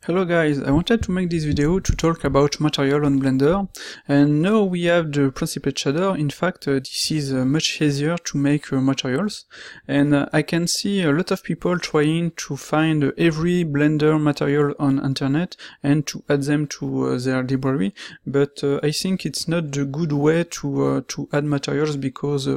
Hello guys, I wanted to make this video to talk about material on Blender, and now we have the Principled shader, in fact uh, this is uh, much easier to make uh, materials, and uh, I can see a lot of people trying to find every Blender material on internet and to add them to uh, their library, but uh, I think it's not the good way to, to add materials because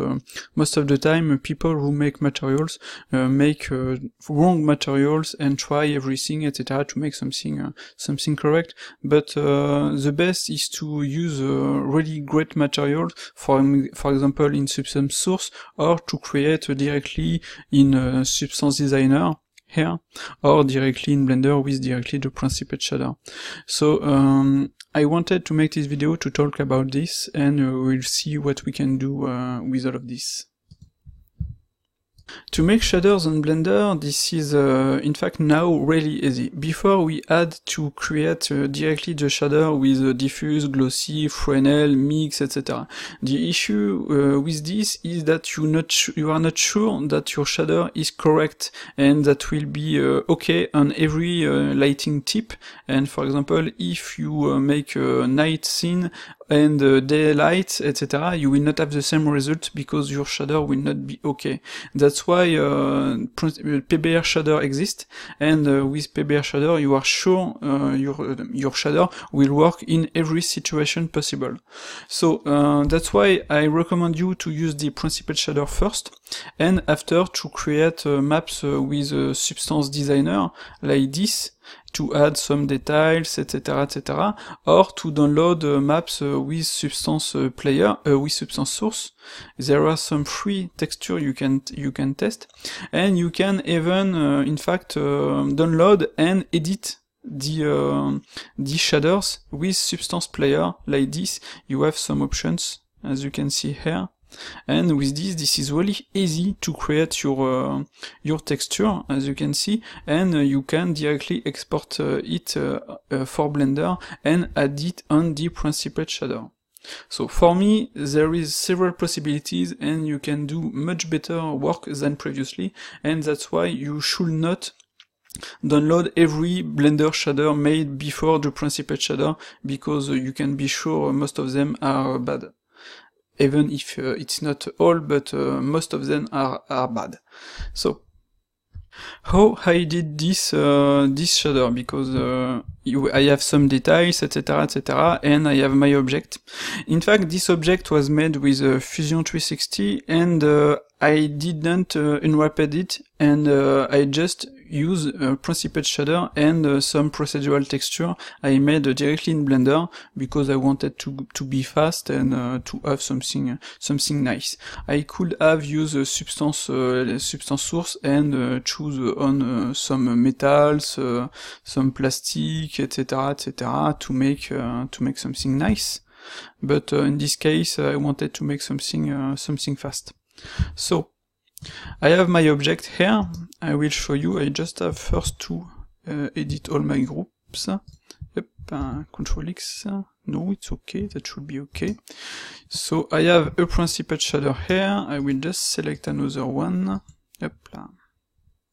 most of the time people who make materials make wrong materials and try everything etc to make something something uh, something correct. But uh, the best is to use uh, really great material for for example in substance source or to create directly in substance designer here or directly in blender with directly the principled shader. So um, I wanted to make this video to talk about this and uh, we'll see what we can do uh, with all of this to make shaders on Blender, this is uh, in fact now really easy. Before we had to create uh, directly the shader with uh, diffuse, glossy, Fresnel, mix, etc. The issue uh, with this is that you not you are not sure that your shader is correct and that will be uh, okay on every uh, lighting tip. And for example, if you make a night scene and uh, daylight, etc., you will not have the same result because your shader will not be okay. That's why uh, PBR shader exists, and uh, with PBR shader you are sure uh, your your shader will work in every situation possible. So uh, that's why I recommend you to use the Principled shader first, and after to create uh, maps with a Substance Designer like this, to add some details, etc., etc., or to download uh, maps uh, with Substance uh, Player, uh, with Substance Source. There are some free texture you can you can test, and you can even, uh, in fact, uh, download and edit the the shaders with Substance Player like this. You have some options, as you can see here and with this this is really easy to create your uh, your texture as you can see. And uh, you can directly export uh, it uh, uh, for blender and add it on the principled shader. So for me there is several possibilities and you can do much better work than previously. And that's why you should not download every blender shader made before the principled shader because you can be sure most of them are bad even if uh, it's not all, but uh, most of them are, are bad. So, how I did this uh, this shader because uh, you, I have some details etc etc and I have my object. In fact this object was made with uh, Fusion 360 and uh, I didn't unwrap it and I just use a Principled shader and uh, some procedural texture I made uh, directly in Blender because I wanted to to be fast and uh, to have something something nice. I could have used a substance substance source and choose on some metals, some plastic, etc., etc., to make to make something nice. But in this case, I wanted to make something something fast. So I have my object here, I will show you, I just have first to uh, edit all my groups, yep, uh, Control X, no, it's okay, that should be okay. So I have a principled shader here, I will just select another one, yep,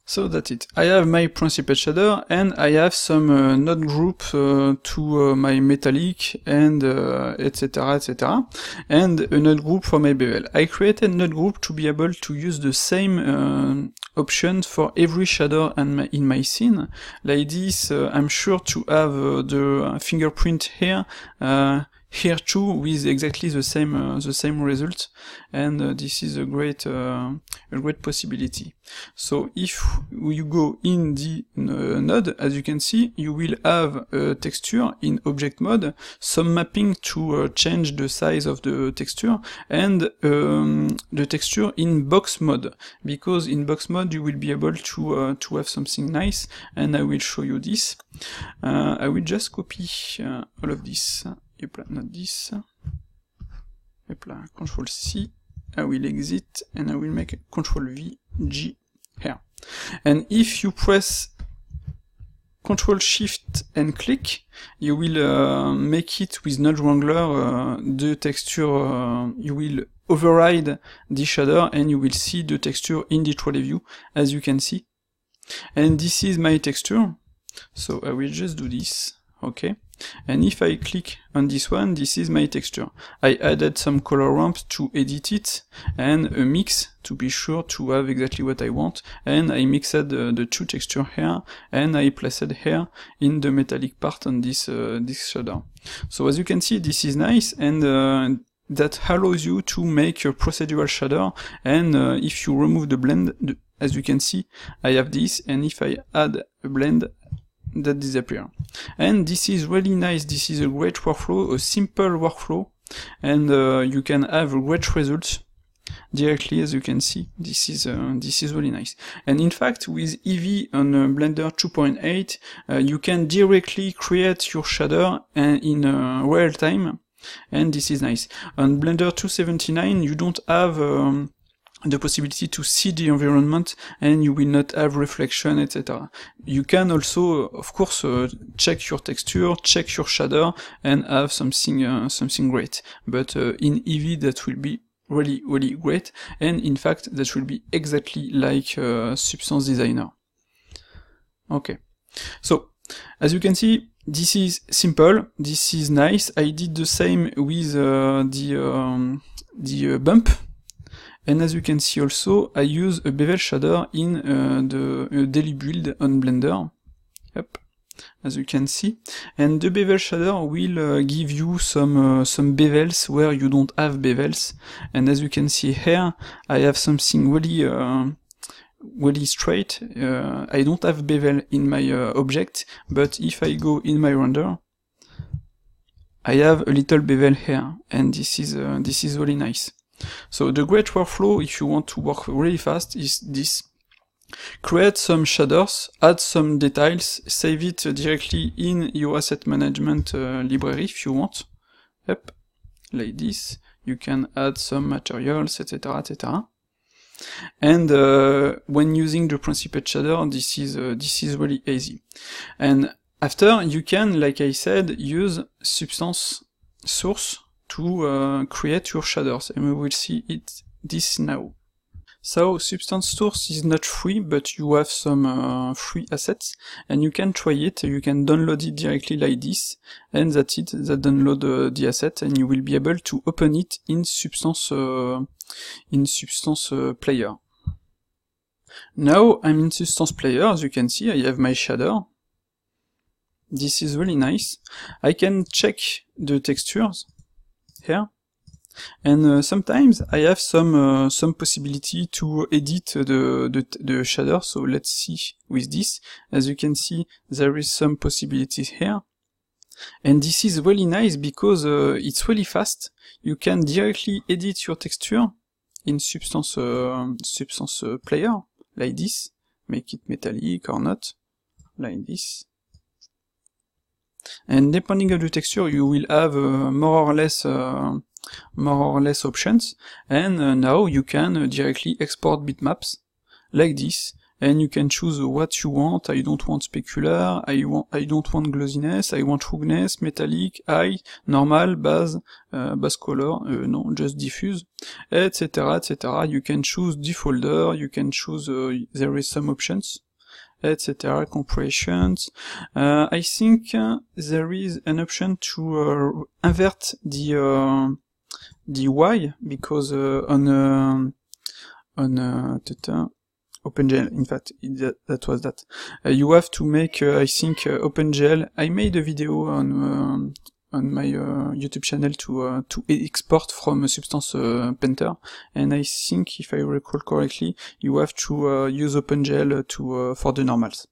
so that's it. I have my principled shader and I have some uh, node group uh, to uh, my metallic and etc uh, etc and a node group for my bevel. I created node group to be able to use the same uh, option for every shader my, in my scene. Like this uh, I'm sure to have the fingerprint here here too with exactly the same uh, the same result and uh, this is a great uh, a great possibility. So if you go in the uh, node as you can see you will have a texture in object mode some mapping to uh, change the size of the texture and um, the texture in box mode. Because in box mode you will be able to uh, to have something nice and I will show you this. I will just copy all of this Hop là, not this. Hop là, Control C. I will exit and I will make Control V, G here. And if you press Control Shift and click, you will uh, make it with Node Wrangler uh, the texture, uh, you will override the shader and you will see the texture in the 3D view as you can see. And this is my texture So I will just do this, okay? And if I click on this one, this is my texture. I added some color ramp to edit it, and a mix to be sure to have exactly what I want, and I mixed uh, the two texture here, and I placed here in the metallic part on this, uh, this shader. So as you can see, this is nice, and uh, that allows you to make a procedural shader, and uh, if you remove the blend, as you can see, I have this, and if I add a blend, that disappear. And this is really nice, this is a great workflow, a simple workflow, and uh, you can have great results directly as you can see. This is uh, this is really nice. And in fact with Eevee on uh, blender 2.8 uh, you can directly create your shader uh, in uh, real time. And this is nice. On blender 279 you don't have um, the possibility to see the environment and you will not have reflection etc you can also of course uh, check your texture check your shader and have something uh, something great. But uh, in Eevee that will be really really great and in fact that will be exactly like uh, Substance Designer. Okay. So as you can see this is simple this is nice. I did the same with uh, the um, the uh, bump and as you can see also, I use a bevel shader in uh, the uh, daily build on Blender. Yep, as you can see. And the bevel shader will uh, give you some uh, some bevels where you don't have bevels. And as you can see here, I have something really uh, really straight. Uh, I don't have bevel in my object, but if I go in my render, I have a little bevel here, and this is this is really nice. So the great workflow, if you want to work really fast, is this. Create some shaders, add some details, save it directly in your asset management uh, library if you want. Yep, like this. You can add some materials, etc., etc. And uh, when using the Principled shader, this is uh, this is really easy. And after, you can, like I said, use Substance Source to uh, create your shaders, and we will see it this now. So Substance Source is not free, but you have some uh, free assets, and you can try it, you can download it directly like this, and that's it, that download uh, the asset, and you will be able to open it in Substance, uh, in Substance uh, Player. Now I'm in Substance Player, as you can see, I have my shader. This is really nice. I can check the textures, here. And uh, sometimes I have some uh, some possibility to edit the, the, the shader, so let's see with this. As you can see, there is some possibilities here. And this is really nice because uh, it's really fast. You can directly edit your texture in Substance, uh, Substance uh, Player, like this. Make it metallic or not, like this and depending on the texture you will have uh, more or less uh, more or less options and uh, now you can directly export bitmaps like this and you can choose what you want. I don't want specular, I want I don't want glossiness, I want roughness, metallic, high, normal, base, uh, base color, no, just diffuse, etc. etc. You can choose the you can choose, uh, there is some options etc. compressions. Uh, I think uh, there is an option to uh, invert the uh, the Y because uh, on uh, on OpenGL, in fact, that, that was that. you have to make, I think, OpenGL. I made a video on um, on my uh, YouTube channel to uh, to export from a Substance uh, Painter, and I think if I recall correctly, you have to uh, use OpenGL to uh, for the normals.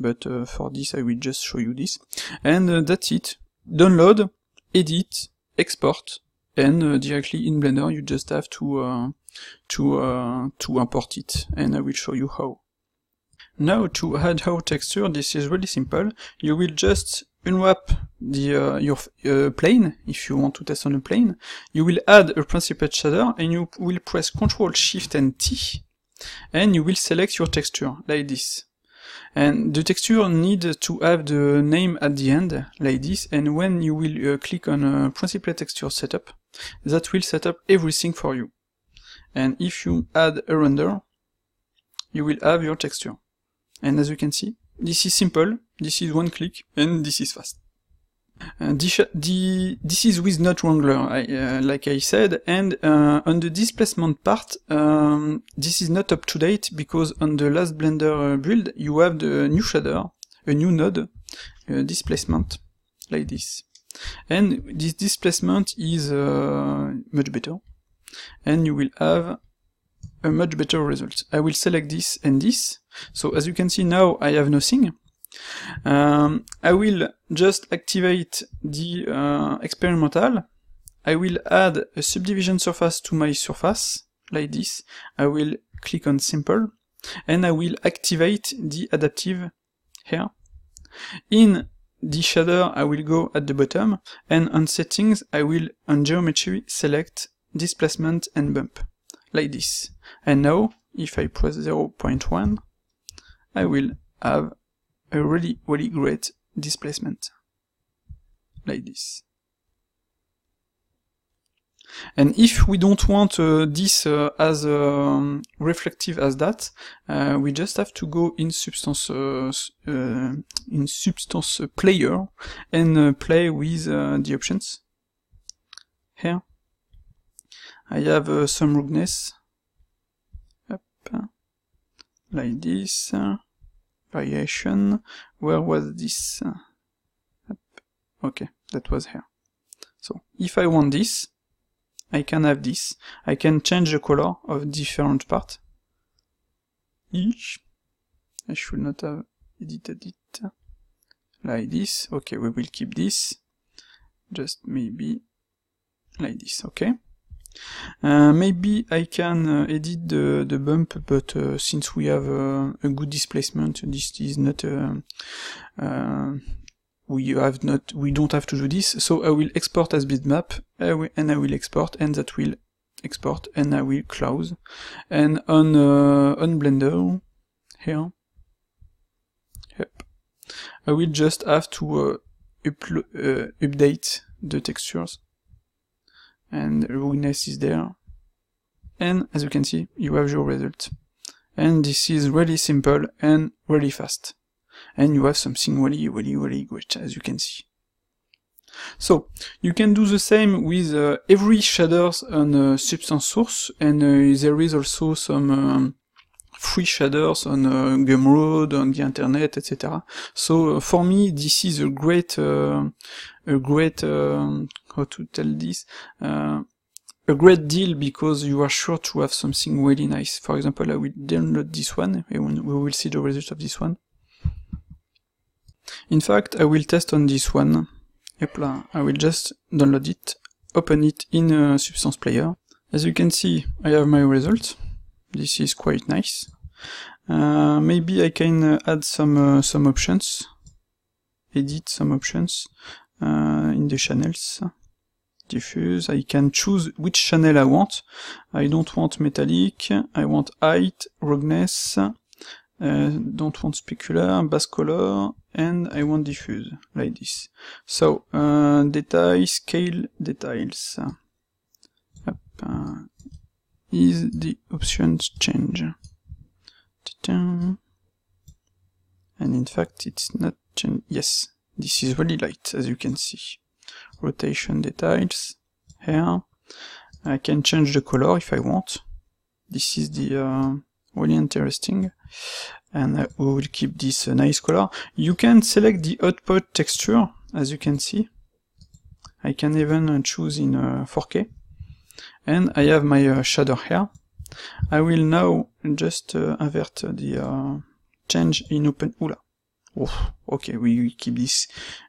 But uh, for this, I will just show you this, and that's it. Download, edit, export, and directly in Blender, you just have to to to import it, and I will show you how. Now to add our texture, this is really simple. You will just unwrap the, uh, your uh, plane, if you want to test on a plane, you will add a Principled shader and you will press Ctrl Shift and T and you will select your texture like this. And the texture needs to have the name at the end like this and when you will uh, click on Principled texture setup, that will set up everything for you. And if you add a render, you will have your texture. And as you can see, this is simple, this is one click, and this is fast. Uh, this, the, this is with Node Wrangler, I, uh, like I said, and uh, on the displacement part, um, this is not up to date because on the last Blender uh, build, you have the new shader, a new node, uh, displacement, like this. And this displacement is uh, much better, and you will have a much better result. I will select this and this, so as you can see now I have nothing, um, I will just activate the uh, experimental. I will add a subdivision surface to my surface, like this. I will click on simple, and I will activate the adaptive here. In the shader, I will go at the bottom, and on settings, I will, on geometry, select displacement and bump, like this. And now, if I press 0.1, I will have a really, really great displacement. Like this. And if we don't want uh, this uh, as um, reflective as that, uh, we just have to go in Substance uh, uh, in Substance Player and uh, play with the options. Here, Ah, I have euh, some roughness, like this variation. Where was this? Okay, that was here. So if I want this, I can have this. I can change the color of different part. Each. I should not have edited it like this. Okay, we will keep this. Just maybe like this, okay? Uh, maybe I can uh, edit the, the bump, but uh, since we have uh, a good displacement, this is not uh, we have not we don't have to do this. So I will export as bitmap, and I will export, and that will export, and I will close. And on on Blender here, yep, I will just have to update the textures and roughness is there. And as you can see you have your result. And this is really simple and really fast. And you have something really really really great as you can see. So you can do the same with uh, every shaders on substance source and uh, there is also some um, free shaders on uh, Gumroad, on the internet, etc. So uh, for me, this is a great, uh, a great, uh, how to tell this, uh, a great deal because you are sure to have something really nice. For example, I will download this one, and we will see the result of this one. In fact, I will test on this one. Yep, I will just download it, open it in a Substance Player. As you can see, I have my result. This is quite nice. Uh, maybe I can uh, add some uh, some options, edit some options uh, in the channels. Diffuse. I can choose which channel I want. I don't want metallic. I want height, roughness. Uh, don't want specular, base color, and I want diffuse, like this. So, uh, detail, scale, details. Up, is the options change. And in fact, it's not change. Yes, this is really light, as you can see. Rotation details here. I can change the color if I want. This is the uh, really interesting. And uh, we will keep this uh, nice color. You can select the output texture, as you can see. I can even uh, choose in 4K. And I have my uh, shader here. I will now just uh, invert the uh, change in open. Oula. Oh, okay, we keep this.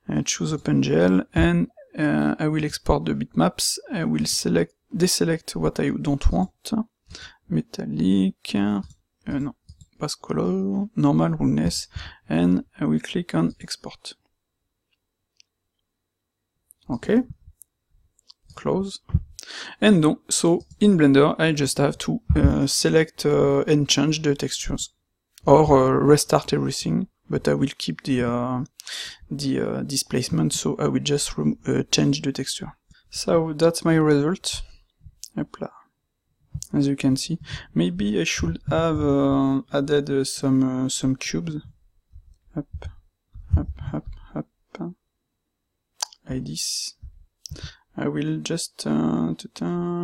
Uh, choose OpenGL and uh, I will export the bitmaps. I will select deselect what I don't want. Metallic. No. Base color, normal roughness, and I will click on export. Okay. Close. And so in Blender I just have to uh, select uh, and change the textures or uh, restart everything but I will keep the uh, the uh, displacement so I will just uh, change the texture. So that's my result. Hopla. As you can see, maybe I should have added some some cubes up, up, up, up, like this. I will just uh,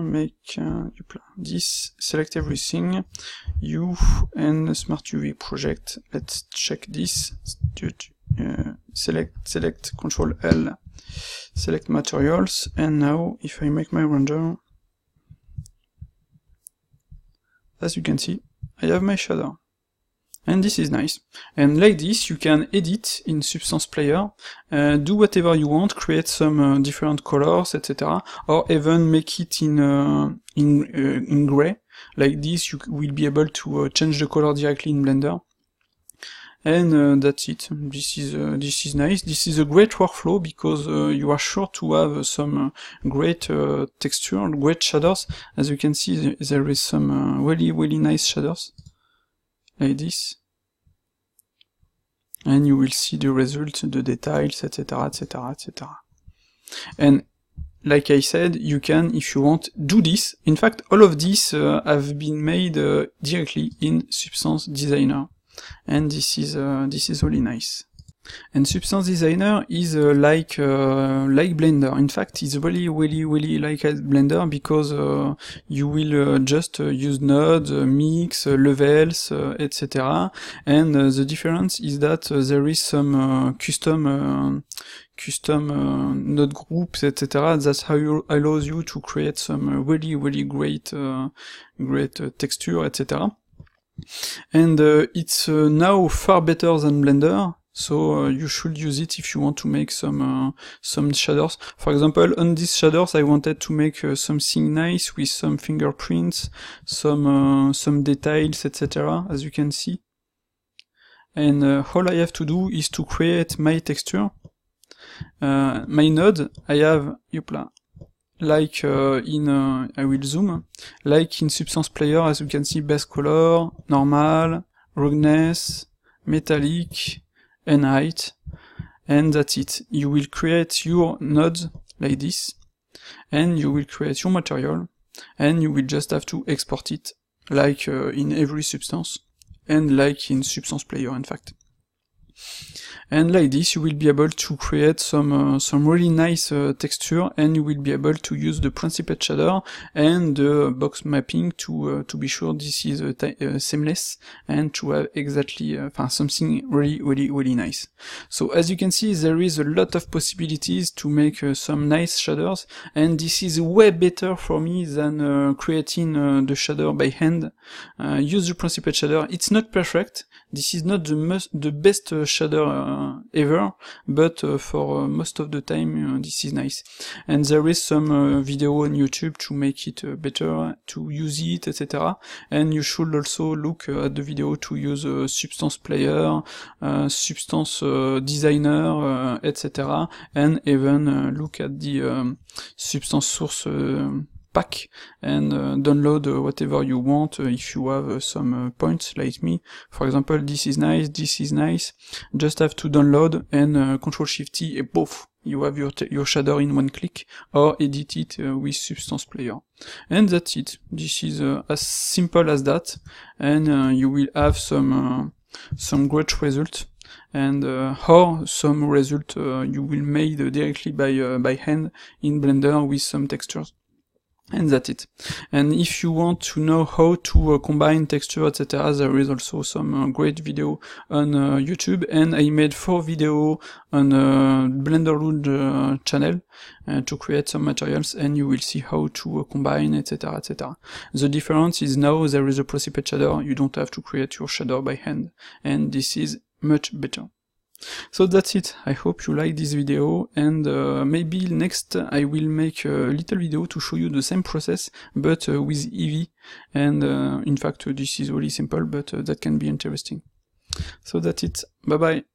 make uh, this, select everything, U and Smart UV project. Let's check this. Uh, select, select, Control L, select materials, and now if I make my render, as you can see, I have my shadow and this is nice. And like this, you can edit in Substance Player, uh, do whatever you want, create some uh, different colors, etc., or even make it in uh, in uh, in gray. Like this, you will be able to uh, change the color directly in Blender. And uh, that's it. This is this is nice. This is a great workflow because you are sure to have some great texture, great shadows. As you can see, there is some really really nice shadows like this and you will see the result, the details, etc, etc, etc. And like I said, you can, if you want, do this. In fact, all of these uh, have been made uh, directly in Substance Designer, and this is uh, this is really nice. And Substance Designer is uh, like uh, like Blender. In fact, it's really, really, really like Blender because uh, you will uh, just uh, use nodes, uh, mix, levels, etc. And the difference is that there is some custom custom node groups, etc. That's how you allows you to create some really, really great, great texture, etc. And it's now far better than Blender so uh, you should use it if you want to make some uh, some shaders. For example, on these shaders, I wanted to make uh, something nice with some fingerprints, some uh, some details, etc. As you can see, and uh, all I have to do is to create my texture. Uh, my node, I have yopla, like in I will zoom, like in Substance Player, as you can see, base color, normal, roughness, metallic and height, and that's it. You will create your nodes like this, and you will create your material, and you will just have to export it, like uh, in every substance, and like in Substance Player in fact and like this you will be able to create some uh, some really nice uh, texture and you will be able to use the Principled shader and the box mapping to uh, to be sure this is uh, uh, seamless and to have exactly uh, something really really really nice. So as you can see there is a lot of possibilities to make some nice shaders and this is way better for me than creating the shader by hand. Use the Principled shader. It's not perfect. This is not the most the best shader ever, but uh, for uh, most of the time this is nice. And there is some video on YouTube to make it better, to use it, etc. And you should also look at the video to use Substance Player, Substance Designer, etc. And even look at the um, Substance Source pack and uh, download uh, whatever you want uh, if you have some points like me. For example, this is nice, this is nice. Just have to download and Control Shift T and both you have your, your shader in one click or edit it uh, with Substance Player. And that's it. This is uh, as simple as that and uh, you will have some some great result and or some result you will made directly by by hand in Blender with some textures and that's it. And if you want to know how to uh, combine texture, etc., there is also some uh, great video on uh, YouTube, and I made four video on uh, Blenderwood uh, channel uh, to create some materials, and you will see how to combine, etc., etc. The difference is now there is a Principled shader, you don't have to create your shader by hand, and this is much better. So that's it, I hope you like this video, and uh, maybe next I will make a little video to show you the same process, but uh, with Eevee, and uh, in fact this is really simple, but uh, that can be interesting. So that's it, bye bye!